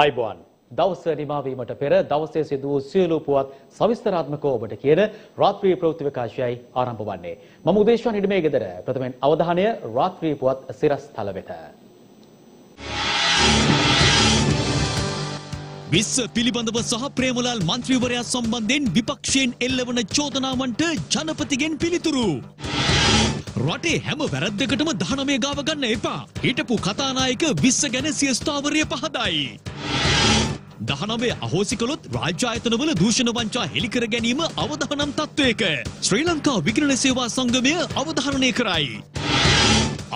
අයිබෝන් දවස නිමාවීමට පෙර දවසේ සිදු වූ සියලු පුවත් සවිස්තරාත්මකව ඔබට කියන රාත්‍රී ප්‍රවෘත්ති විකාශයයි ආරම්භ වන්නේ. මම උදේශා නිඩමේ ගෙදර ප්‍රථමයෙන් අවධානය රාත්‍රී පුවත් සිරස්තල වෙත. විස්ස පිළිබඳව සහ ප්‍රේමලාල් මන්ත්‍රීවරයා සම්බන්ධයෙන් විපක්ෂයෙන් එල්ලවන චෝදනාවන්ට ජනපතිගෙන් පිළිතුරු. රටේ හැම වැරද්දකටම දහනමය ගාව ගන්න එපා. හිටපු කතානායක විස්ස ගැන සිය ස්ථාවරය පහදයි. දහනමේ අහෝසිකලොත් රාජ්‍යායතනවල දූෂණ වංචා හෙළිකර ගැනීම අවධානම් තත්ත්වයක. ශ්‍රී ලංකා විගණන සේවා සංගමය අවධාරණය කරයි.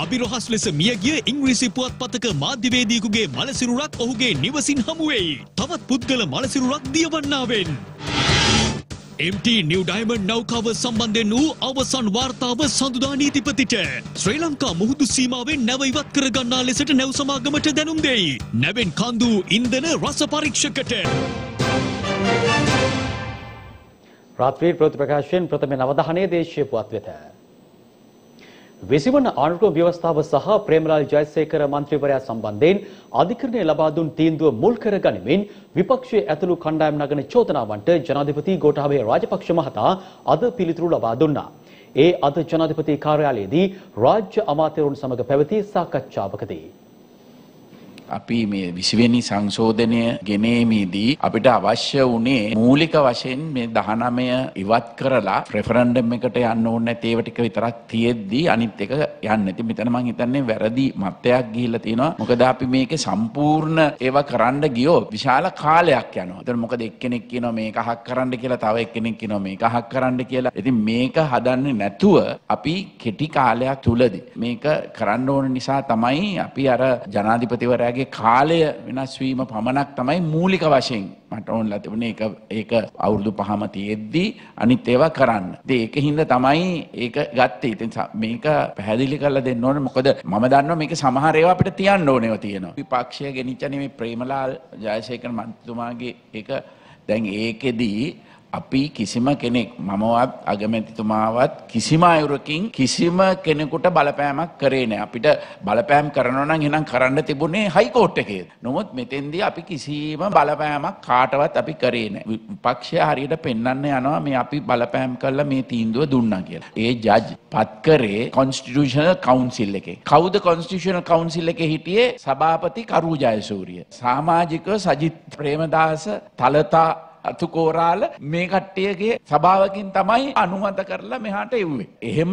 අභිරහස් ලෙස මියගිය ඉංග්‍රීසි පුවත්පතක මාධ්‍යවේදියෙකුගේ මලසිරුරක් ඔහුගේ නිවසින් හමුවෙයි. තවත් පුද්ගල මලසිරුරක් දියවන්නාවෙන්. MT නිව් ඩයිමන්ඩ් නෞකාව සම්බන්ධයෙන් වූ අවසන් වාර්තාව සඳුදා නීතිපතිට ශ්‍රී ලංකා මුහුදු සීමාවෙන් නැව ඉවත් කරගන්නා ලෙසට නැව් සමාගමට දැනුම් දෙයි. නැවෙන් කන්දු ඉන්ධන රස පරීක්ෂකට. රාත්‍රී ප්‍රවෘත්ති ප්‍රකාශයෙන් ප්‍රථමයෙන් අවධානය දේශීය පුවත් වෙත. විසිවන ආණ්ඩුක්‍රම ව්‍යවස්ථාව සහ ප්‍රේමලාල් ජයසේකර මන්ත්‍රීවරයා සම්බන්ධයෙන් අධිකරණය ලබා දුන් තීන්දුව මුල් කර ගනිමින් විපක්ෂයේ ඇතුළු කණ්ඩායම් නගන චෝදනාවන්ට ජනාධිපති ගෝඨාභය රාජපක්ෂ මහතා අද පිළිතුරු ලබා දුන්නා. ඒ අද ජනාධිපති කාර්යාලයේදී රාජ්‍ය අමාත්‍යවරුන් සමග පැවති සාකච්ඡාවකදී අපි මේ විසිවෙනි සංශෝධනය ගෙනීමේදී අපිට අවශ්‍ය වුණේ මූලික වශයෙන් මේ දහනමය ඉවත් කරලා රෙෆරන්ඩම් එකට යන්න ඕනේ නැති ඒවා ටික විතරක් තියෙද්දි අනිත් එක යන්නේ. ඉතින් මෙතන මම හිතන්නේ වැරදි මතයක් ගිහිල්ලා තියෙනවා. මොකද අපි මේකේ සම්පූර්ණ ඒවා කරන්න ගියොත් විශාල කාලයක් යනවා. ඒතර මොකද එක්කෙනෙක් කියනවා මේක අහක් කරන්න කියලා, තව එක්කෙනෙක් කියනවා මේක අහක් කරන්න කියලා. ඉතින් මේක හදන්නේ නැතුව අපි කෙටි කාලයක් තුලදී මේක කරන්න ඕන නිසා තමයි අපි අර ජනාධිපතිවරයාගේ වගේ කාලය වෙනස් වීම පමණක් තමයි මූලික වශයෙන් මට ඕනලා තිබුණේ ඒක ඒක අවුරුදු පහම තියෙද්දි අනිත් ඒවා කරන්න. ඉතින් ඒක හින්දා තමයි ඒක ගත්තේ. ඉතින් මේක පැහැදිලි කරලා දෙන්න ඕනේ. මොකද මම දන්නවා මේක සමහර ඒවා අපිට තියන්න ඕනේව තියෙනවා. විපක්ෂය ගෙනිච්ච නෙමෙයි ප්‍රේමලාල් ජයසේකර මන්ත්‍රීතුමාගේ ඒක දැන් ඒකෙදී අපි කිසිම කෙනෙක් මමවත් අගමැතිතුමාවත් කිසිම අයුරකින් කිසිම කෙනෙකුට බලපෑමක් කරේ නෑ. අපිට බලපෑම් කරනවා නම් එහෙනම් කරන්න තිබුණේ හයිකෝට් එකේ. නමුත් මෙතෙන්දී අපි කිසිම බලපෑමක් කාටවත් අපි කරේ නෑ. විපක්ෂය හරියට පෙන්වන්න යනවා මේ අපි බලපෑම් කළා මේ තීන්දුව දුන්නා කියලා. ඒ ජජ් පත් කරේ කොන්ස්ටිටියුෂනල් කවුන්සිල් එකේ. කවුද කොන්ස්ටිටියුෂනල් කවුන්සිල් එකේ හිටියේ? සභාපති කරු ජයසූරිය. සමාජිකව සජිත් ප්‍රේමදාස තලතා අතුකෝරාල මේ කට්ටියගේ සභාවකින් තමයි අනුමත කරලා මෙහාට එව්වේ. එහෙම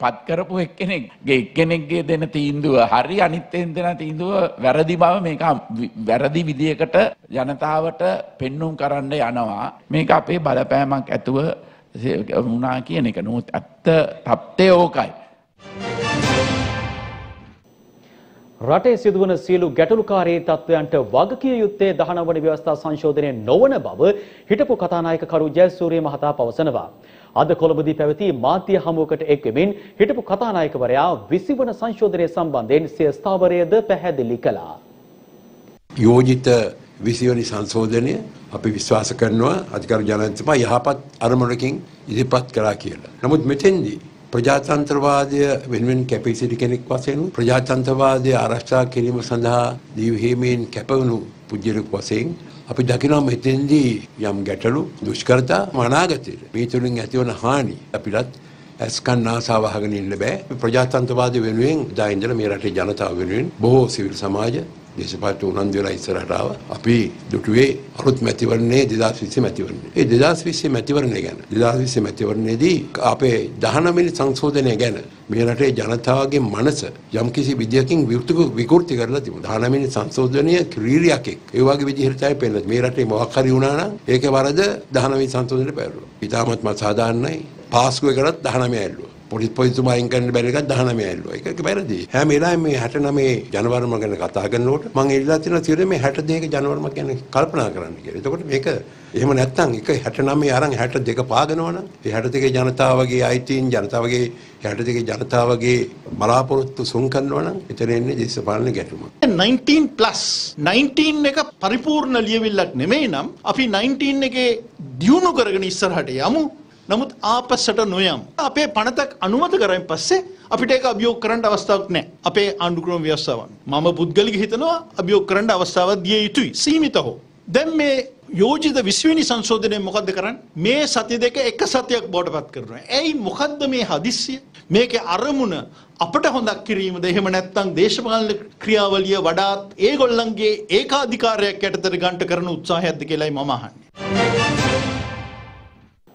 පත් කරපු එක්කෙනෙක්ගේ එක්කෙනෙක්ගේ දෙන තීන්දුව හරි අනිත්යෙන් දෙන තීන්දුව වැරදි බව මේක වැරදි විදියකට ජනතාවට පෙන්눔 කරන්න යනවා. මේක අපේ බලපෑමක් ඇතුව වුණා කියන එක. නමුත් ඇත්ත තත්ත්වය ඕකයි. රටේ සිදුවන සියලු ගැටලුකාරී තත්ත්වයන්ට වගකිය යුත්තේ 19 වන ව්‍යවස්ථා සංශෝධනය නොවන බව හිටපු කතානායක කරු ජයසූරිය මහතා පවසනවා. අද කොළඹදී පැවති මාධ්‍ය හමුවකට එක්වෙමින් හිටපු කතානායකවරයා 20 වන සංශෝධනය සම්බන්ධයෙන් සිය ස්ථාවරයද පැහැදිලි කළා. යෝජිත 20 වනි සංශෝධනය අපි විශ්වාස කරනවා අධිකාර ජනාධිපතිතුමා යහපත් අරමුණකින් ඉදිරිපත් කළා කියලා. නමුත් මෙතෙන්දී ප්‍රජාතන්ත්‍රවාදය වෙනුවෙන් කැපී සිටි කෙනෙක් වශයෙන් ප්‍රජාතන්ත්‍රවාදය ආරක්ෂා කිරීම සඳහා දීවහීමෙන් කැපවුණු පුද්ගලෙක් වශයෙන් අපි දකිනවා මෙතෙන්දී යම් ගැටලු දුෂ්කරතා අනාගතයේ මේ තුලින් ඇතිවන හානි අපිටත් ඇස්කන් ආසාව වහගෙන ඉන්න බෑ. ප්‍රජාතන්ත්‍රවාදය වෙනුවෙන් දා ඉඳලා මේ රටේ ජනතාව වෙනුවෙන් බොහෝ සිවිල් සමාජ දේශපාලන උනන්දු වෙලා ඉස්සරහට ආවා. අපි දුටුවේ අලුත් මැතිවරණයේ 2020 මැතිවරණය. ඒ 2020 මැතිවරණය ගැන 2020 මැතිවරණයේදී අපේ 19 වෙනි සංශෝධනය ගැන මේ රටේ ජනතාවගේ මනස යම්කිසි විදියකින් විකෘති කරලා තිබුණා. 19 වෙනි සංශෝධනය ක්‍රීඩියක් එක්ක. ඒ වගේ විදිහට තමයි පෙන්නන්නේ. මේ රටේ මොකක් හරි වුණා නම් ඒකේ වරද 19 වෙනි සංශෝධනයට පැවරුණා. ඊටමත්ම සාධාරණයි. පාස්කුවකටත් 19 ඇල්ලුවා. පොලිස් පොලිතුමා අයින් කරන්න බැරි එකක් 19 ඇල්ලුවා. ඒක වැරදි. හැම වෙලාවෙම මේ 69 ජනවරම ගැන කතා කරනකොට මම එල්ලලා තියෙනවා තියෙන්නේ මේ 62 ජනවරම ගැන කල්පනා කරන්න කියලා. එතකොට මේක එහෙම නැත්නම් එක 69 අරන් 62 පාගනවනම් ඒ 62 ජනතාවගේ අයිතීන් ජනතාවගේ 62 ජනතාවගේ බලාපොරොත්තු සුන් කරනවා නම් එතන එන්නේ දේශපාලන ගැටුම. 19 ප්ලස් 19 එක පරිපූර්ණ ලියවිල්ලක් නෙමෙයි නම් අපි 19 එකේ දියුණු කරගෙන ඉස්සරහට යමු නමුත් ආපස්සට නොයම්. අපේ පනතක් අනුමත කරයින් පස්සේ අපිට ඒක අභියෝග කරන්න අවස්ථාවක් නැහැ. අපේ ආණ්ඩුක්‍රම ව්‍යවස්ථාවන්. මම පුද්ගලික හිතනවා අභියෝග කරන්න අවස්ථාවක් දිය යුතුයි. සීමිත හෝ. දැන් මේ යෝජිත විශ්වනි සංශෝධනය මොකක්ද කරන්න මේ සති දෙක එක සතියක් බෝඩ පත් කරනවා. ඇයි මොකක්ද මේ හදිස්සිය මේක අරමුණ අපට හොඳක් කිරීමද එහෙම නැත්තං දේශපාලන ක්‍රියාවලිය වඩාත් ඒගොල්ලන්ගේ ඒකාධිකාරයක් යටතට ගන්ට කරන උත්සාහයක්ද කියලයි මම අහන්නේ.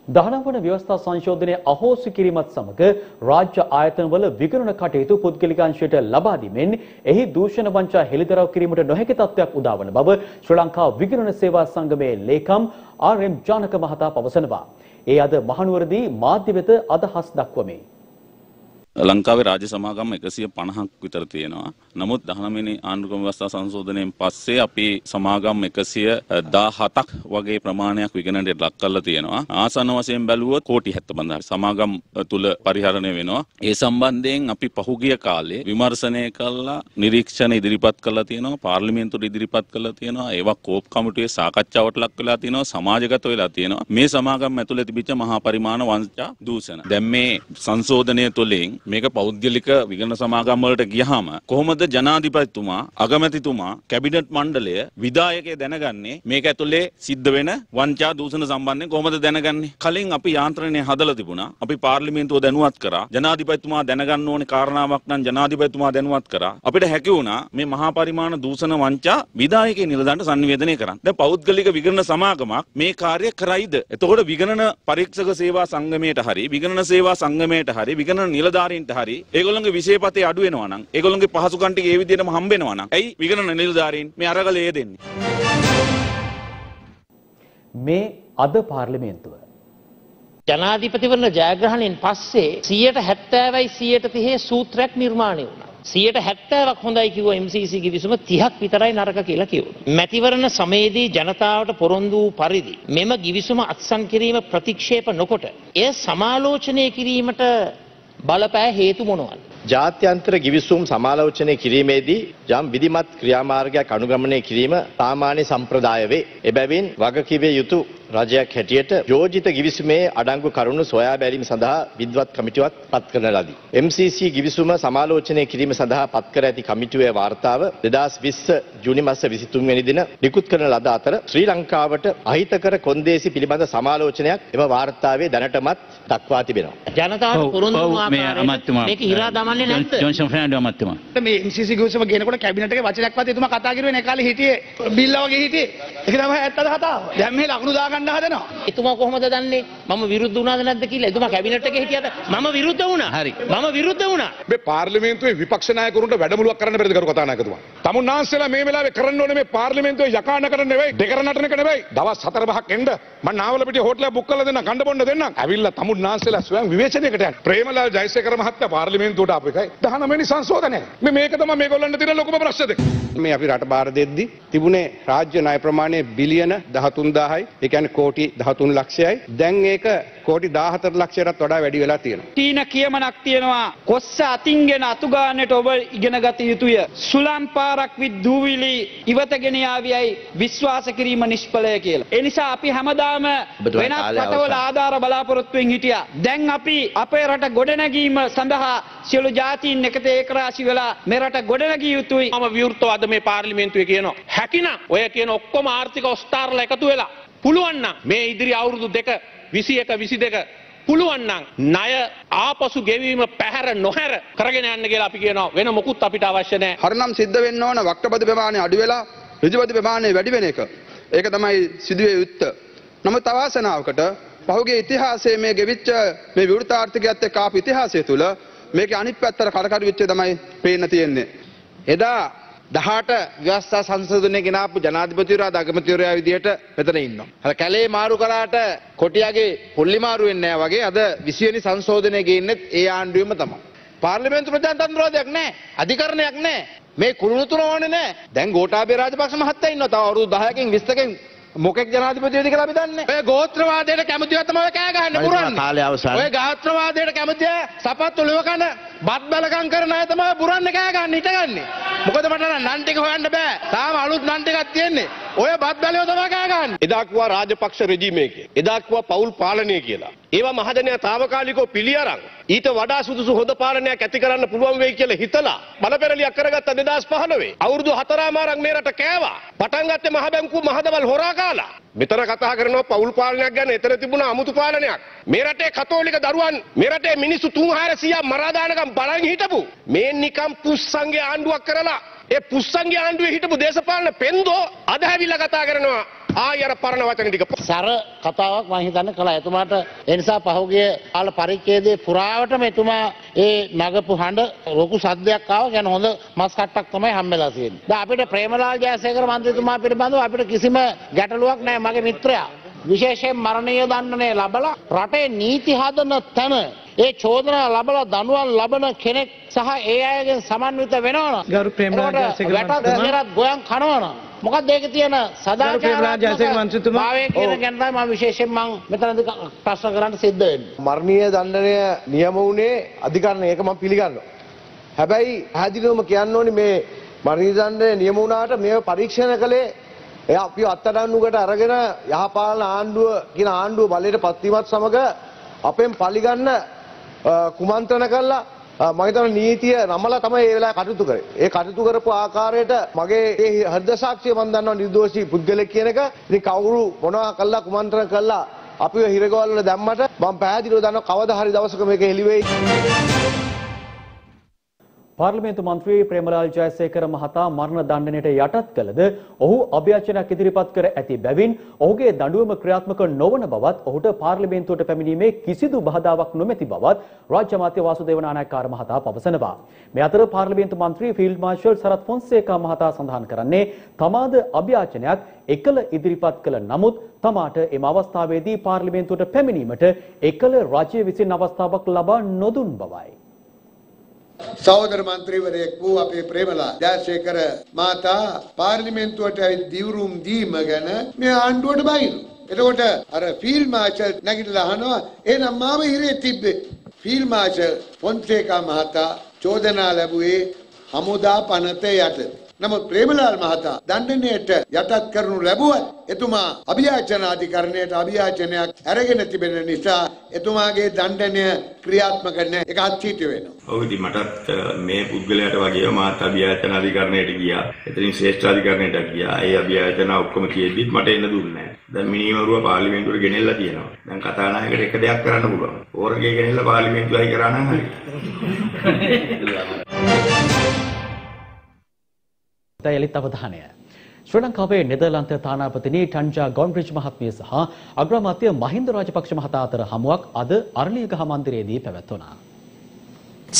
දහනවන ව්‍යවස්ථා සංශෝධනය අහෝසි කිරීමත් සමග රාජ්‍ය ආයතනවල විගණන කටයුතු පුද්ගලිකංශයට ලබා දීමෙන් එහි දූෂණ වංචා හෙළිදරව් කිරීමට නොහැකි තත්ත්වයක් උදාවන බව ශ්‍රී ලංකා විගණන සේවා සංගමේ ලේකම් ආර්.එම්. ජානක මහතා පවසනවා. ඒ අද මහනුවරදී මාධ්‍ය වෙත අදහස් දක්වමි. ලංකාවේ රාජ්‍ය සමාගම් එකසිය පණහක් විතර තියෙනවා. නමුත් දහනමිනි ආණ්ඩුක්‍රම ව්‍යවස්ථා සංශෝධනයෙන් පස්සේ අපි සමාගම් එකසිය දා හතක් වගේ ප්‍රමාණයක් විගණනයට ලක් කරලා තියෙනවා. ආසන්න වශයෙන් බැලුවොත් කෝටි 75 සමාගම් තුල පරිහරණය වෙනවා. ඒ සම්බන්ධයෙන් අපි පහුගිය කාලේ විමර්ශනය කළා නිරීක්ෂණ ඉදිරිපත් කළා තියෙනවා. පාර්ලිමේන්තුවට ඉදිරිපත් කළා තියෙනවා. ඒවා කෝප් කමිටුවේ සාකච්ඡාවට ලක් වෙලා තියෙනවා. සමාජගත වෙලා තියෙනවා. මේ සමාගම් ඇතුළේ තිබිච්ච මහා පරිමාණ වංචා දූෂණ. දැන් මේ සංශෝධනය තුළින් මේක පෞද්ගලික විගණන සමාගම් වලට ගියහම කොහොමද ජනාධිපතිතුමා අගමැතිතුමා කැබිනට් මණ්ඩලය විධායකය දැනගන්නේ? මේක ඇතුලේ සිද්ධ වෙන වංචා දූෂණ සම්බන්ධයෙන් කොහොමද දැනගන්නේ? කලින් අපි යාන්ත්‍රණය හදලා තිබුණා. අපි පාර්ලිමේන්තුව දැනුවත් කරා. ජනාධිපතිතුමා දැනගන්න ඕනේ කාරණාවක් නම් ජනාධිපතිතුමා දැනුවත් කරා. අපිට හැකි වුණා මේ මහා පරිමාණ දූෂණ වංචා විධායකයේ නිලධාරීන්ට sannivedanaya කරන්න. දැන් පෞද්ගලික විගණන සමාගමක් මේ කාර්ය කරයිද? එතකොට විගණන පරීක්ෂක සේවා සංගමයට හරි විගණන සේවා සංගමයට හරි විගණන නිලධාරීන්ට හරි ඒගොල්ලන්ගේ විෂයපතේ අඩු වෙනවා නම් ඒගොල්ලන්ගේ පහසුකම් ටික ඒ විදිහටම හම්බ වෙනවා නම් ඇයි විගණන නිලධාරීන් මේ අරගලය දෙන්නේ මේ අද පාර්ලිමේන්තුව ජනාධිපතිවරණ ජයග්‍රහණයෙන් පස්සේ සියයට හැත්තෑවයි සියයට තිහේ සූත්‍රයක් නිර්මාණය වුණා. සියයට හැත්තෑවක් හොඳයි කිව්ව MCC කිවිසුම තිහක් විතරයි නරක කියලා කිව්වා. මැතිවරණ සමයේදී ජනතාවට පොරොන්දු වූ පරිදි මෙම ගිවිසුම අත්සන් කිරීම ප්‍රතික්ෂේප නොකොට එය සමාලෝචනය කිරීමට බලපෑ හේතු මොනවද? ජාත්‍යන්තර ගිවිසුම් සමාලෝචනය කිරීමේදී යම් විධිමත් ක්‍රියාමාර්ගයක් අනුගමනය කිරීම සාමාන්‍ය සම්ප්‍රදාය වේ. එබැවින් වගකිවිය යුතු රජයක් හැටියට යෝජිත ගිවිසුමේ අඩංගු කරුණු සොයා බැලීම සඳහා විද්වත් කමිටුවක් පත් කරන ලදී. MCC ගිවිසුම සමාලෝචනය කිරීම සඳහා පත් කර ඇති කමිටුවේ වාර්තාව 2020 ජූනි මාස 23 වෙනි දින නිකුත් කරන ලද අතර ශ්‍රී ලංකාවට අහිතකර කොන්දේසි පිළිබඳ සමාලෝචනයක් එම වාර්තාවේ දැනටමත් දක්වා තිබෙනවා. ජනතාවට පොරොන්දු අමාත්‍යතුමා මේක හිරා දමන්නේ නැද්ද? ජොන්සන් ෆර්නෑන්ඩෝ අමාත්‍යතුමා මේ MCC ගිවිසුම ගෙනකොට කැබිනට් එකේ වචනයක්වත් එතුමා කතා කරුවේ නැහැ කාලේ හිටියේ බිල්ලා වගේ හිටියේ ඒක තමයි ඇත්තද කතාව දැන් මේ ලකුණු දාගන්න හදනවා එතුමා කොහොමද දන්නේ මම විරුද්ධ වුණාද නැද්ද කියලා? එතුමා කැබිනට් එකේ හිටියද? මම විරුද්ධ වුණා. හරි. මම විරුද්ධ වුණා. මේ පාර්ලිමේන්තුවේ විපක්ෂ නායකරුන්ට වැඩමුළුවක් කරන්න බැරිද කරු කතානායකතුමා. තමුන්නාන්සේලා මේ වෙලාවේ කරන්න ඕනේ මේ පාර්ලිමේන්තුවේ යකා නකර නෙවෙයි දෙකර නටන එක නෙවෙයි. දවස් 4 5ක් එන්න මම නාවල පිටිය හෝටලයක් බුක් කරලා දෙන්න කණ්ඩ බොන්න දෙන්නම්. ඇවිල්ලා තමුන්නාන්සේලා ස්වයං විවේචනයකට යන්න. ප්‍රේමලාල් ජයසේකර මහත්තයා පාර්ලිමේන්තුවට ආපු එකයි 19 වෙනි සංශෝධනය. මේ මේක තමයි මේගොල්ලන්ට තියෙන ලොකුම ප්‍රශ්න දෙක. මේ අපි රට බාර දෙද්දි තිබුණේ රාජ්‍ය ණය ප්‍රමාණය බිලියන 13000යි ඒ කියන්නේ කෝටි 13 ලක්ෂයයි දැන් ඒක කෝටි 14 ලක්ෂයටත් වඩා වැඩි වෙලා තියෙනවා තීන කියමනක් තියෙනවා කොස්ස අතින්ගෙන අතුගානට ඔබ ඉගෙන ගත යුතුය සුළම් පාරක් විත් දූවිලි ඉවතගෙන යාවියයි විශ්වාස කිරීම නිෂ්ඵලය කියලා. ඒ නිසා අපි හැමදාම වෙනත් රටවල ආධාර බලාපොරොත්තුවෙන් හිටියා. දැන් අපි අපේ රට ගොඩනැගීම සඳහා සියලු ජාතීන් එකත ඒකරාශි වෙලා මේ රට ගොඩනැගිය යුතුයි. මම විවෘතව අද මේ පාර්ලිමේන්තුවේ කියනවා. හැකිනම් ඔය කියන ඔක්කොම ආර්ථික ඔස්තාරලා එකතු වෙලා පුළුවන් නම් මේ ඉදිරි අවුරුදු දෙක 21 22 පුළුවන් නම් ණය ආපසු ගෙවීම පැහැර නොහැර කරගෙන යන්න කියලා අපි කියනවා. වෙන මොකුත් අපිට අවශ්‍ය නැහැ. හරනම් සිද්ධ වෙන්න ඕන වක්‍රබද ප්‍රමාණය අඩු වෙලා ඍජුබද ප්‍රමාණය වැඩි වෙන එක. ඒක තමයි සිදුවේ යුත්ත. නමුත් අවාසනාවකට පහුගිය ඉතිහාසයේ මේ ගෙවිච්ච මේ විවෘත ආර්ථිකයත් එක්ක ආපු ඉතිහාසය තුල මේකේ අනිත් පැත්තට කරකඩ වෙච්ච තමයි පේන්න තියෙන්නේ. එදා දහට ව්‍යවස්ථා සංශෝධනය ගෙනාපු ජනාධිපතිවරයා අගමැතිවරයා විදියට මෙතන ඉන්නවා. අර කැලේ මාරු කරාට කොටියාගේ පොල්ලි මාරු වෙන්නේ නැහැ වගේ අද 20 වෙනි සංශෝධනය ගේන්නෙත් ඒ ආණ්ඩුවෙම තමයි. පාර්ලිමේන්තු ප්‍රජාතන්ත්‍රවාදයක් නැහැ. අධිකරණයක් නැහැ. මේ කුළුණු තුන ඕනේ නැහැ. දැන් ගෝඨාභය රාජපක්ෂ මහත්තයා ඉන්නවා. තව අවුරුදු 10කින් 20කින් මොකෙක් ජනාධිපති වෙයිද කියලා අපි දන්නේ. ඔය ගෝත්‍රවාදයට කැමතිව තමයි ඔය කෑ ගහන්නේ පුරන්නේ. කාලය අවසන්. ඔය ගාත්‍රවාදයට කැමතිය සපත්තු ලුව කන බත් බැලකම් කරන අය තමයි පුරන්නේ කෑ ගන්න හිටගන්නේ. මොකද මට නන් ටික හොයන්න බෑ. තාම අලුත් නන් ටිකක් තියෙන්නේ. ඔය බත් බැලියෝ තමයි කෑ ගන්න. එදා කිව්වා රාජපක්ෂ රෙජිමේ කියලා. එදා කිව්වා පවුල් පාලනය කියලා. ඒවා මහජනයා తాවකාලිකව පිළි අරන් ඊට වඩා සුදුසු හොඳ පාලනයක් ඇති කරන්න පුළුවන් වෙයි කියලා හිතලා බලපෙරලියක් කරගත්ත 2015. අවුරුදු හතරමාරක් මේ රට කෑවා. පටන් ගත්තේ මහ බැංකුව මහදවල් හොරා කාලා. මෙතන කතා කරනවා පවුල් පාලනයක් ගැන. එතන තිබුණ අමුතු පාලනයක්. මේ රටේ කතෝලික දරුවන් මේ රටේ මිනිස්සු 300ක් මරා දානකම් බලන් හිටපු. මේ නිකම් පුස්සන්ගේ ආණ්ඩුවක් කරලා ඒ පුස්සන්ගේ ආණ්ඩුවේ හිටපු දේශපාලන පෙන්දෝ අද හැවිලා කතා කරනවා. ආයෙ අර පරණ වචන ටික සර කතාවක් මම හිතන්නේ කළා. එතුමාට ඒ නිසා පහුගිය කාල පරිච්ඡේදයේ පුරාවටම එතුමා ඒ නගපු හඬ ලොකු සද්දයක් ආවා. කියන හොඳ මස් කට්ටක් තමයි හම්බෙලා තියෙන්නේ. දැන් අපිට ප්‍රේමලාල් ජයසේකර මන්ත්‍රීතුමා පිළිබඳව අපිට කිසිම ගැටලුවක් නැහැ මගේ මිත්‍රයා. විශේෂයෙන් මරණීය දණ්ඩනය ලබලා රටේ නීති හදන තැන ඒ චෝදනා ලබලා දනුවම් ලබන කෙනෙක් සහ ඒ අයගෙන් සමන්විත වෙනවනම් ගරු. ගිරත් ගොයන් කනවනම් මොකක්ද ඒකේ තියෙන. භාවය කියන ගැන තමයි මම විශේෂයෙන් මම මෙතනදී ප්‍රශ්න කරන්න සිද්ධ වෙන්නේ. මරණීය දණ්ඩනය නියම වුණේ අධිකරණය ඒක මම පිළිගන්නවා. හැබැයි පැහැදිලිවම කියන්න ඕනේ මේ මරණීය දණ්ඩනය නියම වුණාට මේව පරීක්ෂණ කළේ එය අපි අත්අඩංගුවට අරගෙන යහපාලන ආණ්ඩුව කියන ආණ්ඩුව බලයට පත්වීමත් සමග අපෙන් පරිගන්න කුමන්ත්‍රණ කළා මම හිතන නීතිය නමලා තමයි ඒ වෙලාවේ කටයුතු කරේ. ඒ කටයුතු කරපු ආකාරයට මගේ ඒ හෘද සාක්ෂිය මම දන්නවා නිර්දෝෂී පුද්ගලෙක් කියන එක. ඉතින් කවුරු මොනවා කළා කුමන්ත්‍රණ කළා අපිව හිරගවල් වල දැම්මට මම පැහැදිලිව දන්නවා කවදා හරි දවසක මේක හෙළි වෙයි. පාර්ලිමේන්තු මන්ත්‍රී ප්‍රේමලාල් ජයසේකර මහතා මරණ දණ්ඩනයට යටත් කළද ඔහු අභ්‍යර්ථනයක් ඉදිරිපත් කර ඇති බැවින් ඔහුගේ දඬුවම ක්‍රියාත්මක නොවන බවත් ඔහුට පාර්ලිමේන්තුවට පැමිණීමේ කිසිදු බාධාවක් නොමැති බවත් රාජ්‍ය අමාත්‍ය වාසුදේව නානායක්කාර මහතා පවසනවා. මේ අතර පාර්ලිමේන්තු මන්ත්‍රී ෆීල්ඩ් මාර්ෂල් සරත් ෆොන්සේකා මහතා සඳහන් කරන්නේ තමාද අභ්‍යාචනයක් එකල ඉදිරිපත් කළ නමුත් තමාට එම අවස්ථාවේදී පාර්ලිමේන්තුවට පැමිණීමට එකල රජය විසින් අවස්ථාවක් ලබා නොදුන් බවයි. සහෝදර මන්ත්‍රීවරයෙක් වූ අපේ ප්‍රේමලා ජයසේකර මහතා පාර්ලිමේන්තුවට ඇවිත් දිවුරුම් දීම ගැන මේ ආණ්ඩුවට බයින. එතකොට අර ෆීල්ඩ් මාර්ෂල් නැගිටලා අහනවා එහෙනම් මාව හිරේ තිබ්බේ. ෆීල්ඩ් මාර්ෂල් ෆොන්සේකා මහතා චෝදනා ලැබුවේ හමුදා පනත යටතේ. නමුත් ප්‍රේමලාල් මහතා දණ්ඩනයට යටත් කරනු ලැබුවත් එතුමා අභියාචන අධිකරණයට අභියාචනයක් අරගෙන තිබෙන නිසා එතුමාගේ දණ්ඩනය ක්‍රියාත්මක නැහැ. ඒක අත්හිට වෙනවා. ඔව් ඉතින් මටත් මේ පුද්ගලයාට වගේ මාත් අභියාචන අධිකරණයට ගියා. එතනින් ශ්‍රේෂ්ඨ අධිකරණයට ගියා. ඒ අභියාචන ඔක්කොම කියෙද්දිත් මට එන්න දුන්නේ නැහැ. දැන් මිනිමරුව පාර්ලිමේන්තුවට ගෙනෙල්ලා තියෙනවා. දැන් කතානායකට එක දෙයක් කරන්න පුළුවන්. ඕරගේ ගෙනෙල්ලා පාර්ලිමේන්තුවයි කරා නම් හරි. දැන් යලිත් අවධානය. ශ්‍රී ලංකාවේ නෙදර්ලන්ත තානාපතිනි ටන්ජා ගොන්රිච් මහත්මිය සහ අග්‍රාමාත්‍ය මහින්ද රාජපක්ෂ මහතා අතර හමුවක් අද අරලියගහ මන්දිරයේදී පැවැත්වුණා.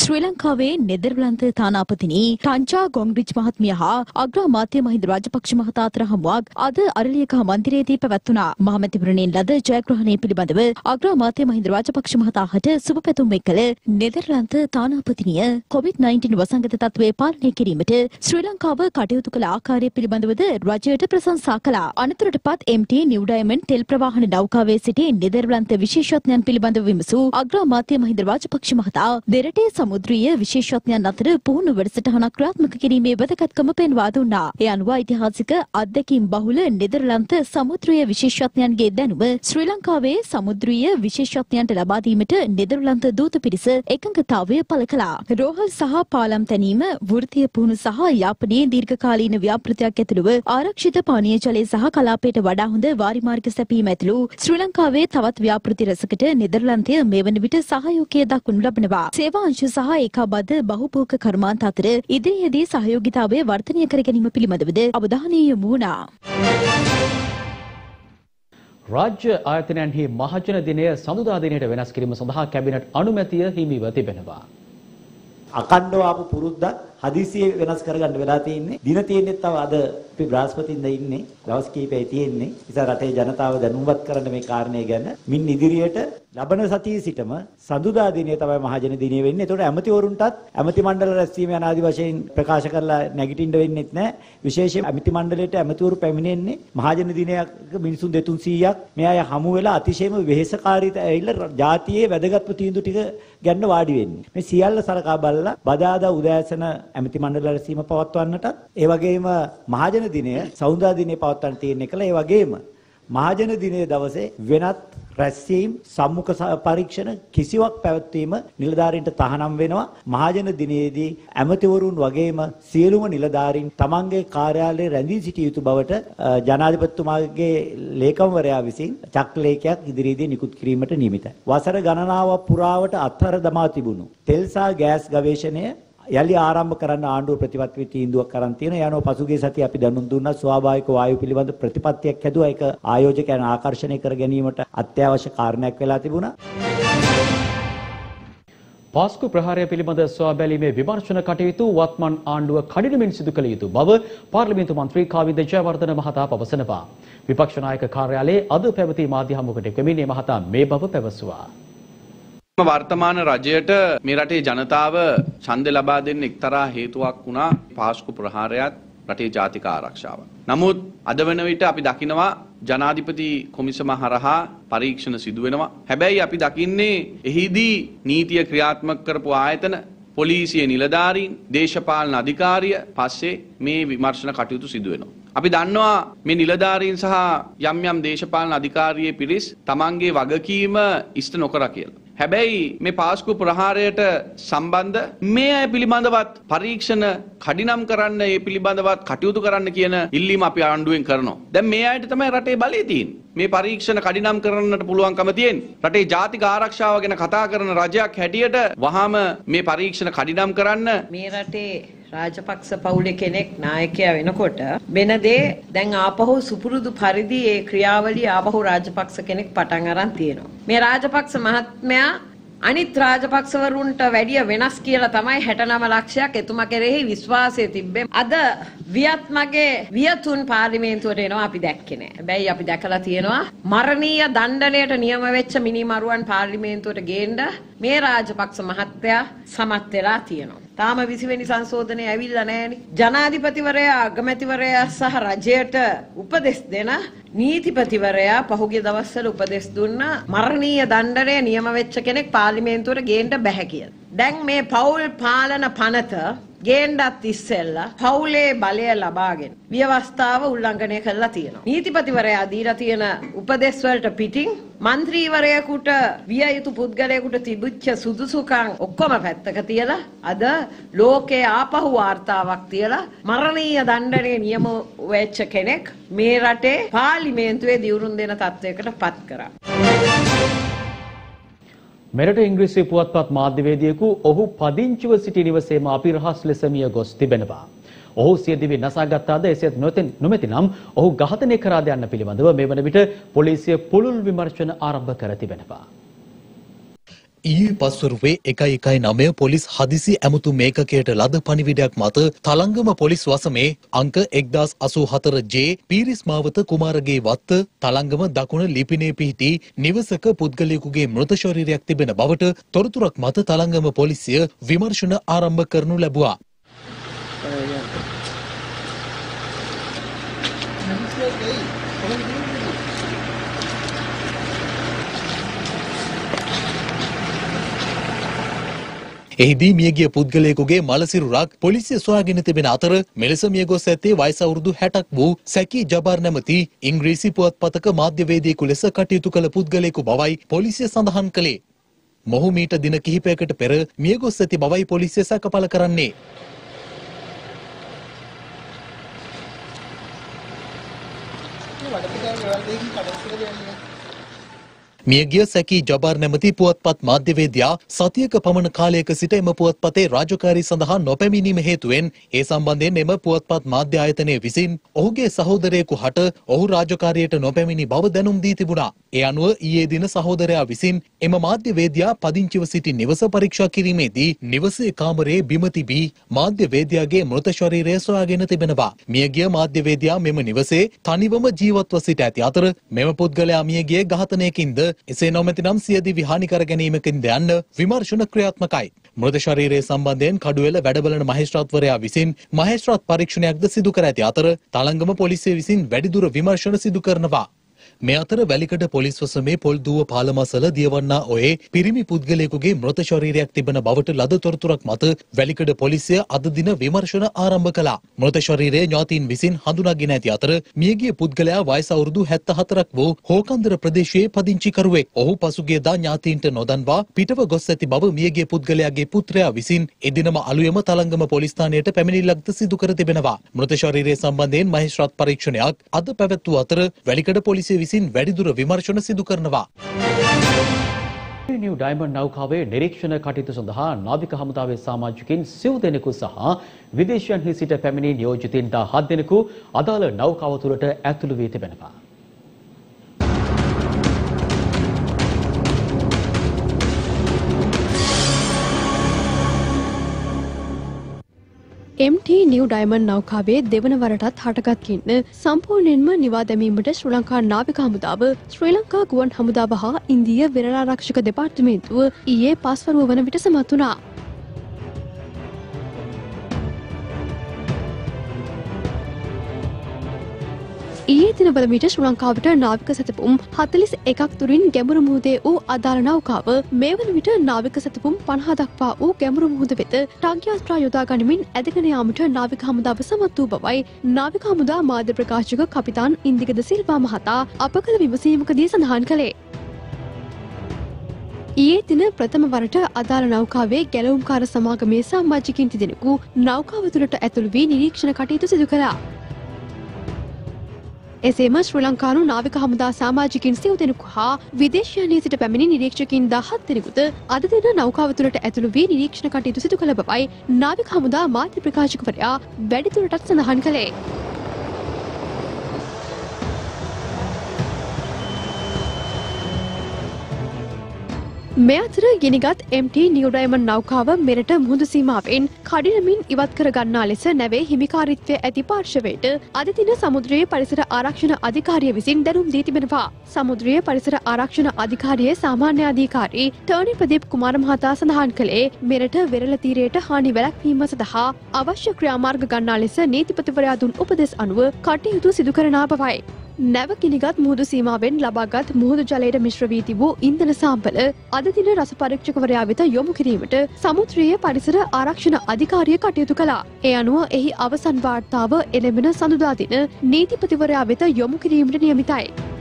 ශ්‍රී ලංකාවේ නෙදර්ලන්ත තානාපතිනි ටංචා ගොංග්‍රිච් මහත්මිය හා අග්‍රාමාත්‍ය මහින්ද රාජපක්ෂ මහතා අතර හමුවක් අද අරලියගහ මන්දිරයේදී පැවැත්වුණා. මහමැතිවරණයෙන් ලද ජයග්‍රහණය පිළිබඳව අග්‍රාමාත්‍ය මහින්ද රාජපක්ෂ මහතා හට සුබ පැතුම් එක්කල නෙදර්ලන්ත තානාපතිනිය කොවිඩ්-19 වසංගත තත්ත්වය පාලනය කිරීමට ශ්‍රී ලංකාව කටයුතු කළ ආකාරය පිළිබඳවද රජයට ප්‍රශංසා කළා. අනතුරට පත් MT නිව් ඩයමන්ඩ් තෙල් ප්‍රවාහන නෞකාවේ සිටි නෙදර්ලන්ත විශේෂඥයන් පිළිබඳව විමසූ අග්‍රාමාත්‍ය මහින්ද රාජපක්ෂ මහතා දෙරටේ සමුද්‍රීය විශේෂඥයන් අතර පුහුණු වැඩසටහනක් ක්‍රියාත්මක කිරීමේ වැදගත්කම පෙන්වා දුන්නා. ඒ අනුව ඓතිහාසික අත්දැකීම් බහුල නෙදර්ලන්ත සමුද්‍රීය විශේෂඥයන්ගේ දැනුම ශ්‍රී ලංකාවේ සමුද්‍රීය විශේෂඥයන්ට ලබා දීමට නෙදර්ලන්ත දූත පිරිස එකඟතාවය පළ කළා. රෝහල් සහ පාලම් තැනීම, වෘත්තීය පුහුණු සහ යාපනයේ දීර්ඝකාලීන ව්‍යාපෘතියක් ඇතුළුව ආරක්ෂිත පානීය ජලය සහ කලාපයට වඩා හොඳ වාරිමාර්ග සැපීම ඇතුළු ශ්‍රී ලංකාවේ තවත් ව්‍යාපෘති රැසකට නෙදර්ලන්තය මේ වන විට සහයෝගය දක්වනු ලබනවා. සේවා අංශ සහ ඒකාබද්ධ බහුභෝග කර්මාන්ත අතර ඉදිරියේදී සහයෝගිතාවය වර්ධනය කර ගැනීම පිළිබඳවද අවධානය යොමු වුණා. රාජ්‍ය ආයතනයන්හි මහජන දිනය සඳුදා දිනයට වෙනස් කිරීම සඳහා කැබිනට් අනුමැතිය හිමිව තිබෙනවා. අකණ්ඩව ආපු පුරුද්දක් හදිසියෙ වෙනස් කරගන්න වෙලා තියෙන්නේ. දින තියෙන්නේ තව අද අපි බ්‍රහස්පතින්ද ඉන්නේ. දවස් කිහිපයි තියෙන්නේ. නිසා රටේ ජනතාව දැනුම්වත් කරන්න මේ කාරණේ ගැන මින් ඉදිරියට ලබන සතියේ සිටම සඳුදා දිනය තමයි මහජන දිනය වෙන්නේ. ඒතකොට ඇමතිවරුන්ටත් ඇමති මණ්ඩල රැස්වීම යනාදි වශයෙන් ප්‍රකාශ කරලා නැගිටින්න වෙන්නෙත් නැහැ. විශේෂයෙන් ඇමති මණ්ඩලයට ඇමතිවරු පැමිණෙන්නේ මහජන දිනයක මිනිසුන් 200ක් මේ අය හමු වෙලා අතිශයම වෙහෙසකාරී ඇවිල්ලා ජාතියේ වැදගත්ම තීන්දුව ටික ගන්න වාඩි වෙන්නේ. මේ සියල්ල සලකා බලලා බදාදා උදෑසන ඇමති මණ්ඩල රැස්වීම පවත්වන්නටත් ඒ වගේම මහජන දිනය සෞන්දර්ය දිනය පවත්වන්න තියෙන එකල ඒ වගේම මහජන දිනයේ දවසේ වෙනත් රැස්වීම් සම්මුඛ ස- පරීක්ෂණ කිසිවක් පැවැත්වීම නිලධාරීන්ට තහනම් වෙනවා මහජන දිනයේදී ඇමතිවරුන් වගේම සියලුම නිලධාරීන් තමන්ගේ කාර්යාලයේ රැඳී සිටිය යුතු බවට අ, ජනාධිපතිතුමාගේ ලේකම්වරයා විසින් චක්‍රලේඛයක් ඉදිරියේදී නිකුත් කිරීමට නියමිතයි. වසර ගණනාවක් පුරාවට අත්හර දමා තිබුණු තෙල් සහ ගෑස් ගවේෂණය යලි ආරම්භ කරන්න ආණ්ඩුව ප්‍රතිපත්ති තීන්දුවක් කරන් තියෙන යනවා පසුගිය සතියේ අපි දැනුම් දුන්නා ස්වාභාවික වායු පිළිබඳ ප්‍රතිපත්තියක් හැදුවා ඒක ආයෝජකයන් ආකර්ෂණය කර ගැනීමට අත්‍යවශ්‍ය කාරණයක් වෙලා තිබුණා පාස්කු ප්‍රහාරය පිළිබඳ සොයා බැලීමේ විමර්ශන කටයුතු වත්මන් ආණ්ඩුව කඩිනමින් සිදු කළ යුතු බව පාර්ලිමේන්තු මන්ත්‍රී කාවිද ජයවර්ධන මහතා පවසනවා. විපක්ෂ නායක කාර්යාලයේ අද පැවති මාධ්‍ය හමුවකට එක්වමින් මේ මහතා මේ බව පැවසුවා. වර්තමාන රජයට මේ රටේ ජනතාව ඡන්දය ලබා දෙන්න එක්තරා හේතුවක් වුණා පාස්කු ප්‍රහාරයත් රටේ ජාතික ආරක්ෂාව. නමුත් අද වන විට අපි දකිනවා ජනාධිපති කොමිසම හරහා පරීක්ෂණ සිදු වෙනවා. හැබැයි අපි දකින්නේ එහිදී නීතිය ක්‍රියාත්මක කරපු ආයතන පොලිසිය නිලධාරීන් දේශපාලන අධිකාරිය පස්සේ මේ විමර්ශන කටයුතු සිදු වෙනවා. අපි දන්නවා මේ නිලධාරීන් සහ යම් යම් දේශපාලන අධිකාරියේ පිරිස් තමන්ගේ වගකීම ඉෂ්ට නොකර කියලා. හැබැයි මේ පාස්කු ප්‍රහාරයට සම්බන්ධ මේ අය පිළිබඳවත් පරීක්ෂණ කඩිනම් කරන්න ඒ පිළිබඳවත් කටයුතු කරන්න කියන ඉල්ලීම අපි ආණ්ඩුවෙන් කරනවා. දැන් මේ අයට තමයි රටේ බලය තියෙන්නේ. මේ පරීක්ෂණ කඩිනම් කරන්නට පුළුවන්කම තියෙන්නේ. රටේ ජාතික ආරක්ෂාව ගැන කතා කරන රජයක් හැටියට වහාම මේ පරීක්ෂණ කඩිනම් කරන්න මේ රටේ රාජපක්ෂ පවුලේ කෙනෙක් නායකයා වෙනකොට වෙන දේ දැන් ආපහු සුපුරුදු පරිදි ඒ ක්‍රියාවලිය ආපහු රාජපක්ෂ කෙනෙක් පටන් අරන් තියෙනවා. මේ රාජපක්ෂ මහත්මයා අනිත් රාජපක්ෂවරුන්ට වැඩිය වෙනස් කියලා තමයි 69 ලක්ෂයක් එතුමා කෙරෙහි විශ්වාසය තිබ්බේ. අද වියත් මගේ වියතුන් පාර්ලිමේන්තුවට එනවා අපි දැක්කේ නෑ. හැබැයි අපි දැකලා තියෙනවා මරණීය දණ්ඩනයට නියම වෙච්ච මිනිමරුවන් පාර්ලිමේන්තුවට ගේන්න මේ රාජපක්ෂ මහත්තයා සමත් වෙලා තියෙනවා. තාම 20 වෙනි සංශෝධනය ඇවිල්ලා නැහෙනි. ජනාධිපතිවරයා අගමැතිවරයා සහ රජයට උපදෙස් දෙන නීතිපතිවරයා පහුගිය දවස්වල උපදෙස් දුන්නා මරණීය දණ්ඩනය නියම වෙච්ච කෙනෙක් පාර්ලිමේන්තුවට ගේන්න බැහැ කියලා. දැන් මේ පෞල් පාලන පනත ගේණ්ඩත් ඉස්සෙල්ලා පවුලේ බලය ලබාගෙන ව්‍යවස්ථාව උල්ලංඝනය කරලා තියෙනවා. නීතිපතිවරයා දීලා තියෙන උපදෙස් වලට පිටින් മന്ത്രിවරයෙකුට විය යුතු පුද්ගලයෙකුට තිබිච්ච සුදුසුකම් ඔක්කොම පැත්තක තියලා අද ලෝකේ ආපහු වාර්තාවක් තියලා මරණීය දණ්ඩනය නියම වෙච්ච කෙනෙක් මේ රටේ පාර්ලිමේන්තුවේ දියුරුම් දෙන තත්වයකට පත් කරා. මෙරට ඉංග්‍රීසි පුවත්පත් මාධ්‍යවේදියෙකු ඔහු පදිංචිව සිටි නිවසේම අපිරහස් ලෙස මිය ගොස් තිබෙනවා. ඔහු සියදිවි නසාගත්තාද එසේත් නොතෙන් නොමැති නම් ඔහු ඝාතනය කරාද යන්න පිළිබඳව මේ වන විට පොලිසිය පුළුල් විමර්ශන ආරම්භ කර තිබෙනවා. ඊයේ පස්වරුවේ එකයි එකයි නමය පොලිස් හදිසි ඇමුතු මේකකයට ලද පණිවිඩයක් මත තලංගම පොලිස් වසමේ අංක එක්දස් අසූ හතර ජේ පීරිස් මාවත කුමාරගේ වත්ත තලංගම දකුණ ලිපිනේ පිහිටි නිවසක පුද්ගලයෙකුගේ මෘත ශරීරයක් තිබෙන බවට තොරතුරක් මත තලංගම පොලිසිය විමර්ශන ආරම්භ කරනු ලැබුවා. එහිදී මියගිය පුද්ගලයෙකුගේ මලසිරුරක් පොලිසිය සොයාගෙන තිබෙන අතර මෙලෙස මියගොස් ඇත්තේ වයස අවුරුදු 60ක් වූ සැකී ජබාර් නැමැති ඉංග්‍රීසි පුවත්පතක මාධ්‍යවේදියෙකු ලෙස කටයුතු කළ පුද්ගලයෙකු බවයි පොලිසිය සඳහන් කළේ. මොහු මීට දින කිහිපයකට පෙර මියගොස් ඇති බවයි පොලිසිය සැකපල කරන්නේ. මියගිය සැකී ජබාර් නැමති පුවත්පත් මාධ්‍යවේදයා සතියක පමණ කාලයක සිට එම පුවත්පතේ රාජකාරී සඳහා නොපැමිණීම හේතුවෙන් ඒ සම්බන්ධයෙන් එම පුවත්පත් මාධ්‍ය ආයතනය විසින් ඔහුගේ සහෝදරයෙකු හට ඔහු රාජකාරියට නොපැමිණි බව දැනුම් දී තිබුණා. ඒ අනුව ඊයේ දින සහෝදරයා විසින් එම මාධ්‍යවේදයා පදිංචිව සිටි නිවස පරීක්ෂා කිරීමේදී නිවසේ කාමරයේ බිම තිබී මාධ්‍යවේදයාගේ මෘත ශරීරය සොයාගෙන තිබෙනවා. මියගිය මාධ්‍යවේදයා මෙම නිවසේ තනිවම ජීවත්ව සිට ඇති අතර මෙම පුද්ගලයා මියගියේ ඝාතනයකින්ද එසේ නොමැතිනම් සියදිවි හානි කර ගැනීමකින්ද යන්න විමර්ශන ක්‍රියාත්මකයි. මෘත ශරීරය සම්බන්ධයෙන් කඩුවෙල වැඩබලන මහේස්ත්‍රාත්වරයා විසින් මහේස්ත්‍රාත් පරීක්ෂණයක්ද සිදු කර ඇති අතර තලංගම පොලිසිය විසින් වැඩිදුර විමර්ශන සිදු කරනවා. මේ අතර වැලිකඩ පොලිස් වසමේ පොල්දුව පාලමසල දියවන්නා ඔයේ පිරිමි පුද්ගලයෙකුගේ මෘත ශරීරයක් තිබෙන බවට ලද තොරතුරක් මත වැලිකඩ පොලිසිය අද දින විමර්ශන ආරම්භ කළා. මෘත ශරීරය ඥාතීන් විසින් හඳුනාගෙන ඇති අතර මියගිය පුද්ගලයා වයස අවුරුදු 74ක් වූ හෝකන්දර ප්‍රදේශයේ පදිංචිකරුවෙක්. ඔහු පසුගියදා ඥාතීන්ට නොදන්වා පිටව ගොස් ඇති බව මියගිය පුද්ගලයාගේ පුත්‍රයා විසින් එදිනම අලුයම තලංගම පොලිස් ස්ථානයට පැමිණිල්ලක්ද සිදු කර තිබෙනවා. මෘත ශරීරය සම්බන්ධයෙන් මහේස්ත්‍රාත් පරීක්ෂණයක් අද පැවැත්වූ අතර වැලිකඩ පොලිසිය විසින් වැඩිදුර විමර්ශන සිදු කරනවා. නිව් ඩයිමන්ඩ් නෞකාවේ නිරීක්ෂණ කටයුතු සඳහා නාවික හමුදාවේ සාමාජිකින් සිව් දෙනෙකු සහ විදේශයන්හි සිට පැමිණි නියෝජිතින් 17 දෙනෙකු අදාළ නෞකාව තුළට ඇතුළු වී තිබෙනවා. MT නිව් ඩයිමන්ඩ් නෞකාවේ දෙවන වරටත් හටගත්කින්න සම්පූර්ණයෙන්ම නිවා දැමීමට ශ්‍රී ලංකා නාවික හමුදාව ශ්‍රී ලංකා ගුවන් හමුදාව හා ඉන්දිය වෙරළාරක්ෂක දෙපාර්තමේන්තුව ඊයේ පස්වරුව වන විට සමත් වුණා. ඊයේ දිනවල මිට ශ්‍රී ලංකාවට නාවික සැතපුම් 41ක් තුරින් ගැඹුරු මුහුදේ වූ අදාළ නෞකාව මේ වන විට නාවික සැතපුම් 50 දක්වා වූ ගැඹුරු මුහුද වෙත ටංකියාස්ත්‍රා යොදා ගනිමින් ඇදගෙන යාමට නාවික හමුදාව සමත් වූ බවයි නාවික හමුදා මාධ්‍ය ප්‍රකාශක කපිතාන් ඉන්දික ද සිල්වා මහතා අප කළ විමසීමකදී සඳහන් කළේ. ඊයේ දින ප්‍රථම වරට අදාළ නෞකාවේ ගැලවුම්කාර සමාගමේ සම්මාජිකින් තිදෙනෙකු නෞකාව තුළට ඇතුළු වී නිරීක්ෂණ කටයුතු සිදු කළා. එසේම ශ්‍රී ලංකානු නාවික හමුදා සාමාජිකින් සිව් දෙනෙකු හා විදේශයන්හි සිට පැමිණි නිරීක්ෂකින් දහත් දෙනෙකුද අද දින නෞකාව තුළට ඇතුළු වී නිරීක්ෂණ කටයුතු සිදු කළ බවයි නාවික හමුදා මාධ්‍ය ප්‍රකාශකවරයා වැඩිදුරටත් සඳහන් කළේ. මේ අතර ගිනිගත් MT නිවඩයිමන් නෞකාව මෙරට මුහුදු සීමාවෙන් කඩිනමින් ඉවත් කර ගන්නා ලෙස නැවේ හිමිකාරිත්වය ඇති පාර්ශවයට අද දින සමුද්‍රයේ පරිසර ආරක්ෂණ අධිකාරිය විසින් දැනුම් දී තිබෙනවා. සමුද්‍රයේ පරිසර ආරක්ෂණ අධිකාරියේ සාමාන්‍ය අධිකාරී ටර්නි ප්‍රදීප් කුමාර මහතා සඳහන් කළේ මෙරට වෙරළ තීරයට හානි වැළැක්වීම සඳහා අවශ්‍ය ක්‍රියාමාර්ග ගන්නා ලෙස නීතිපතිවරයා දුන් උපදෙස් අනුව කටයුතු සිදු කරන බවයි. නැව කිනිගත් මුහුදු සීමාවෙන් ලබාගත් මුහුදු ජලයට මිශ්‍ර වී තිබූ ඉන්ධන සාම්පල අද දින රස පරීක්ෂකවරයා වෙත යොමු කිරීමට සමුද්‍රයේ පරිසර ආරක්ෂණ අධිකාරිය කටයුතු කළා. ඒ අනුව එහි අවසන් වාර්තාව එළඹෙන සඳුදා දින නීතිපතිවරයා වෙත යොමු කිරීමට නියමිතයි.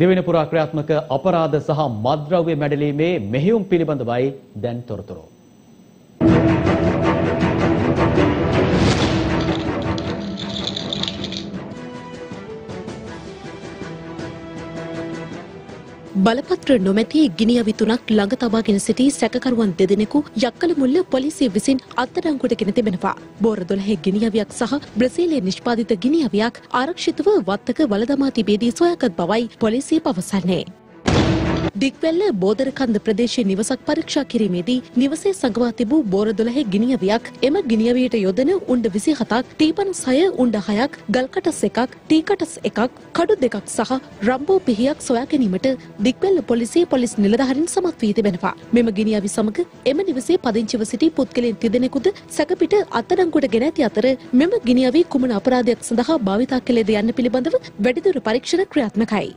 දෙවෙනි පුරා ක්‍රියාත්මක අපරාධ සහ මද්ද්‍රව්‍ය මැඩලීමේ මෙහෙයුම් පිළිබඳවයි දැන් තොරතුරු. බලපත්‍ර නොමැති ගිනියවි තුනක් ළඟ තබාගෙන සිටි සැකකරුවන් දෙදෙනෙකු යක්කල මුල්ල පොලිසිය විසින් අත්අඩංගුවටගෙන තිබෙනවා. බෝර 12 ගිනියවියක් සහ බ්‍රසීලයේ නිෂ්පාදිත ගිනියවියක් ආරක්ෂිතව වත්තක වලදමා තිබේදී සොයාගත් බවයි පොලිසිය පවසන්නේ. දික්වැල්ල බෝදරකන්ද ප්‍රදේශයේ නිවසක් පරීක්ෂා කිරීමේදී නිවසේ සඟවා තිබූ බෝර 12 ගිනියවියක් එම ගිනියවියට යොදන උණ්ඩ 27ක් T56 උණ්ඩ 6ක් ගල්කටස් එකක් ටීකටස් එකක් කඩු දෙකක් සහ රම්බෝ පිහියක් සොයා ගැනීමට දික්වැල්ල පොලිසිය පොලිස් නිලධාරීන් සමත් වී තිබෙනවා. මෙම ගිනියවි සමග එම නිවසේ පදිංචිව සිටි පුද්ගලයන් තිදෙනෙකුද සැකපිට අත්අඩංගුවට ගෙන ඇති අතර මෙම ගිනියවි කුමන අපරාධයක් සඳහා භාවිතා කළේද යන්න පිළිබඳව වැඩිදුර පරීක්ෂණ ක්‍රියාත්මකයි.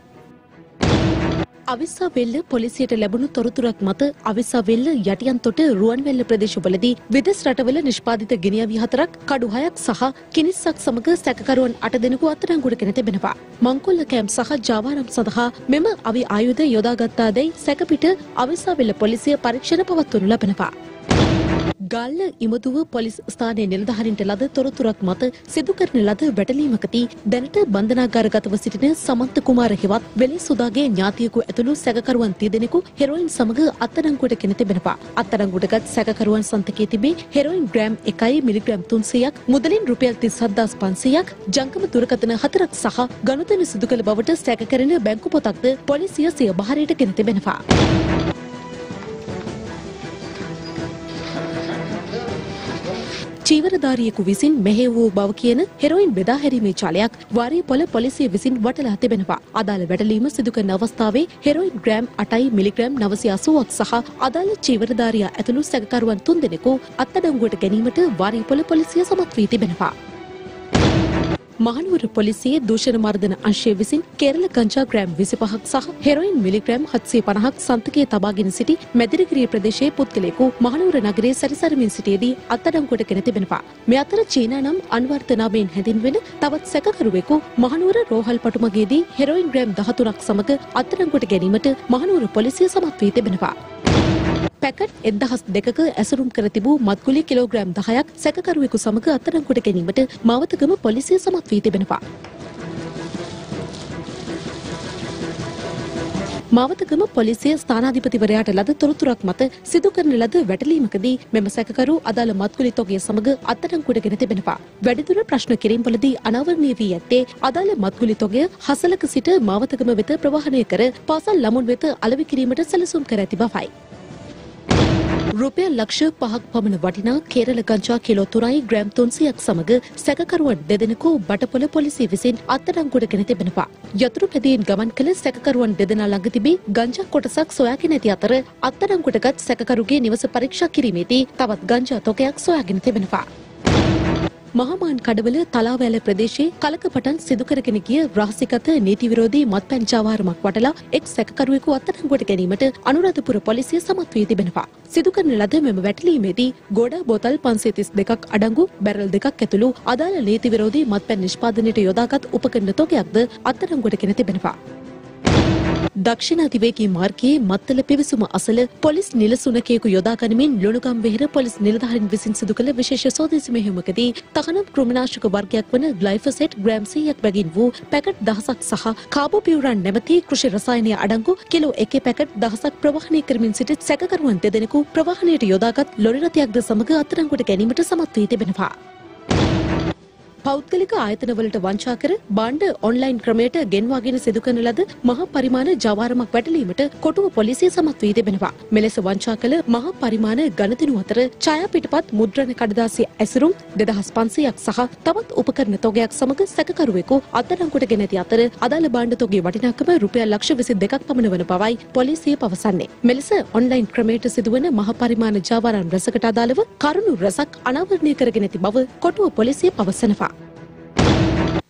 අවිස්සාවෙල්ල පොලිසියට ලැබුණු තොරතුරක් මත අවිස්සාවෙල්ල යටියන්තොට රුවන්වැල්ල ප්‍රදේශවලදී විදෙස් රටවල නිෂ්පාදිත ගෙනියවි හතරක් කඩු හයක් සහ කිනිස්සක් සමග සැකකරුවන් අට දෙනෙකු අත්අඩංගුවටගෙන තිබෙනවා. මංකොල්ල කැම්ප් සහ ජාවාරම් සඳහා මෙම අවි ආයුධ යොදාගත්තාදැයි සැකපිට අවිස්සාවෙල්ල පොලිසිය පරීක්ෂණ පවත්වනු ලබනවා. ගල්ල ඉමදුව පොලිස් ස්ථානයේ නිලධාරින්ට ලද තොරතුරක් මත සිදු කරන ලද වැටලීමකදී දැනට බන්ධනාගාරගතව සිටින සමන්ත කුමාර හෙවත් වෙලිසුදාගේ ඥාතියෙකු ඇතුළු සැකකරුවන් තිදෙනෙකු හෙරොයින් සමග අත්අඩංගුවට ගෙන තිබෙනවා. අත්අඩංගුවටගත් සැකකරුවන් සන්තකයේ තිබේ හෙරොයින් ග්‍රෑම් 1 මිලිග්‍රෑම් 300ක් මුදලින් රුපියල් 37500ක් ජංගම දුරකථන හතරක් සහ ගනුදෙනු සිදු කළ බවට සැක කරන බැංකු පොතක්ද පොලිසිය සිය බහරයට ගෙන තිබෙනවා. චීවරධාරියෙකු විසින් මෙහෙය වූ බව කියන හෙරොයින් බෙදා හැරීමේ ජලයක් වාරියපොළ පොලිසිය විසින් වටලා තිබෙනවා. අදාළ වැටලීම සිදු කරන අවස්ථාවේ හෙරොයින් ග්‍රෑම් 8යි මිලිග්‍රෑම් 980ක් සහ අදාළ චීවරධාරියා ඇතුළු සැකකරුවන් තුන්දෙනෙකු අත්අඩංගුවට ගැනීමට වාරියපොළ පොලිසිය සමත් වී තිබෙනවා. මහනුවර පොලිසියේ දූෂණ මර්දන අංශය විසින් කේරළ ගංජා ග්‍රෑම් 25ක් සහ හෙරොයින් මිලිග්‍රෑම් 750ක් සන්තකයේ තබාගෙන සිටි මැදිරිගිරිය ප්‍රදේශයේ පුද්ගලයෙකු මහනුවර නගරයේ සැරිසරමින් සිටියේදී අත්අඩංගුවට ගෙන තිබෙනවා. මේ අතර චීනා නම් අන්වර්ථ නාමයෙන් හැඳින්වෙන තවත් සැකකරුවෙකු මහනුවර රෝහල් පටුමගේදී හෙරොයින් ග්‍රෑම් 13ක් සමග අත්අඩංගුවට ගැනීමට මහනුවර පොලිසිය සමත් වී තිබෙනවා. පැකට් එදහස් දෙකක ඇසුරුම් කර තිබූ මත්ගුලි කිලෝග්‍රෑම් දහයක් සැකකරුවෙකු සමග අත්අඩංගුවට ගැනීමට මාවතගම පොලිසිය සමත් වී තිබෙනවා. මාවතගම පොලිසිය ස්ථානාධිපතිවරයාට ලද තොරතුරක් මත සිදු කරන ලද වැටලීමකදී මෙම සැකකරු අදාළ මත්ගුලි තොගය සමග අත්අඩංගුවට ගෙන තිබෙනවා. වැඩිදුර ප්‍රශ්න කිරීම්වලදී අනාවරණය වී ඇත්තේ අදාළ මත්ගුලි තොගය හසලක සිට මාවතගම වෙත ප්‍රවාහනය කර පාසල් ළමුන් වෙත අලෙවි කිරීමට සැලසුම් කර ඇති බවයි. රුපියල් ලක්ෂ පහක් පමණ වටිනා කේරළ ගංජා කිලෝ තුනයි ග්‍රෑම් තුන්සියක් සමග සැකකරුවන් දෙදෙනෙකු බටපොල පොලිසිය විසින් අත්අඩංගුවට ගෙන තිබෙනවා. යතුරු පැදියෙන් ගමන් කළ සැකකරුවන් දෙදෙනා ළඟ තිබී ගංජා කොටසක් සොයාගෙන ඇති අතර අත්අඩංගුවටගත් සැකකරුගේ නිවස පරීක්ෂා කිරීමේදී තවත් ගංජා තොගයක් සොයාගෙන තිබෙනවා. මහමාන් කඩවල තලාවැල ප්‍රදේශයේ කලකපටන් සිදු කරගෙන ගිය රහසිගත නීති විරෝධී මත්පැන් ජාවාරමක් වටලා එක් සැකකරුවෙකු අත්අඩංගුවට ගැනීමට අනුරාධපුර පොලිසිය සමත් වී තිබෙනවා. සිදු කරන ලද මෙම වැටලීමේදී ගෝඩා බෝතල් 532ක් අඩංගු බැරල් දෙකක් ඇතුළු අදාළ නීති විරෝධී මත්පැන් නිෂ්පාදනයට යොදාගත් උපකරණ තොගයක්ද අත්අඩංගුවට ගෙන තිබෙනවා. දක්ෂිණ අධිවේගී මාර්ගයේ මත්තල පිවිසුම අසල පොලිස් නිලසුනකයෙකු යොදා ගනිමින් ලුණුගම් වෙහෙර පොලිස් නිලධාරීන් විසින් සිදු කළ විශේෂ සෝදිසි මෙහෙයුමකදී තහනම් කෘමිනාශක වර්ගයක් වන ග්ලයිෆොසෙට් ග්‍රෑම් 100ක් බැගින් වූ පැකට් දහසක් සහ කාබෝපියුරාන් නැමැති කෘෂි රසායනය අඩංගු කිලෝ එකේ පැකට් දහසක් ප්‍රවාහනය කරමින් සිටි සැකකරුවන් දෙදෙනෙකු ප්‍රවාහනයට යොදාගත් ලොරි රථයක්ද සමග අත්අඩංගුවට ගැනීමට සමත් වී තිබෙනවා. පෞද්ගලික ආයතනවලට වංචා කර භාණ්ඩ ඔන්ලයින් ක්‍රමයට ගෙන්වාගෙන සිදු කරන ලද මහා පරිමාණ ජවාරමක් වැටලීමට කොටුව පොලිසිය සමත් වී තිබෙනවා. මෙලෙස වංචා කළ මහා පරිමාණ ගණතිනු අතර ඡායා පිටපත් මුද්‍රණ කඩදාසි ඇසුරුම් 2500ක් සහ තවත් උපකරණ තොගයක් සමග සැකකරුවෙකු අත්අඩංගුවට ගෙන ඇති අතර අදාළ භාණ්ඩ තොගේ වටිනාකම රුපියල් ලක්ෂ 22ක් පමණ වන බවයි පොලිසිය පවසන්නේ. මෙලෙස ඔන්ලයින් ක්‍රමයට සිදුවන මහා පරිමාණ ජාවාරම් රැසකට අදාළව කරුණු රැසක් අනාවරණය කරගෙන ඇති බව කොටුව පොලිසිය පවසනවා.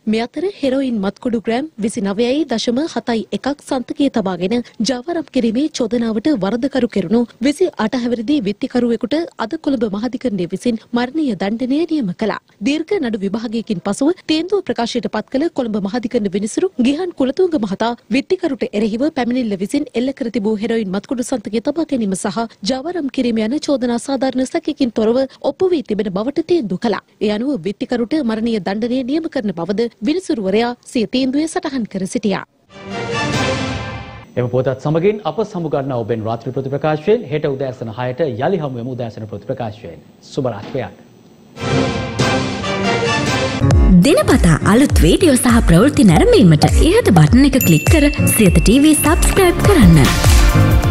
මේ අතර හෙරොයින් මත්කුඩු ග්‍රෑම් විසි නවයයි දශම හතයි එකක් සන්තකයේ තබාගෙන ජාවරම් කිරීමේ චෝදනාවට වරදකරු කෙරුණු විසි අටහැවරිදි විත්තිකරුවෙකුට අද කොළඹ මහධිකරණය විසින් මරණීය දණ්ඩනය නියම කළා. දීර්ඝ නඩු විභාගයකින් පසුව තේන්දුව ප්‍රකාශයට පත් කළ කොළඹ මහධිකරණ විනිසුරු ගිහන් කුලතුංග මහතා විත්තිකරුට එරෙහිව පැමිණිල්ල විසින් එල්ල කර තිබූ හෙරොයින් මත්කුඩු සන්තකයේ තබා ගැනීම සහ ජාවරම් කිරීම යන චෝදනා සාධාරණ සැකකින් තොරව ඔප්පු වී තිබෙන බවට තේන්දු කළා. ඒ අනුව විත්තිකරුට මරණීය දණ්ඩනය නියම කරන බවද විනිසුරුවරයා සිය තීන්දුවේ සටහන් කර සිටියා. එම පොතත් සමගින් අප සමුගන්නා ඔබෙන් රාත්‍රී ප්‍රතිප්‍රකාශයෙන් හෙට උදෑසන 6ට යලි හමු වෙමු උදෑසන ප්‍රතිප්‍රකාශයෙන්. සුබ රාත්‍රියක්. දිනපතා අලුත් වීඩියෝ සහ ප්‍රවෘත්ති නැරඹීමට ඉහත බටන් එක ක්ලික් කර සියත TV සබස්ක්‍රයිබ් කරන්න.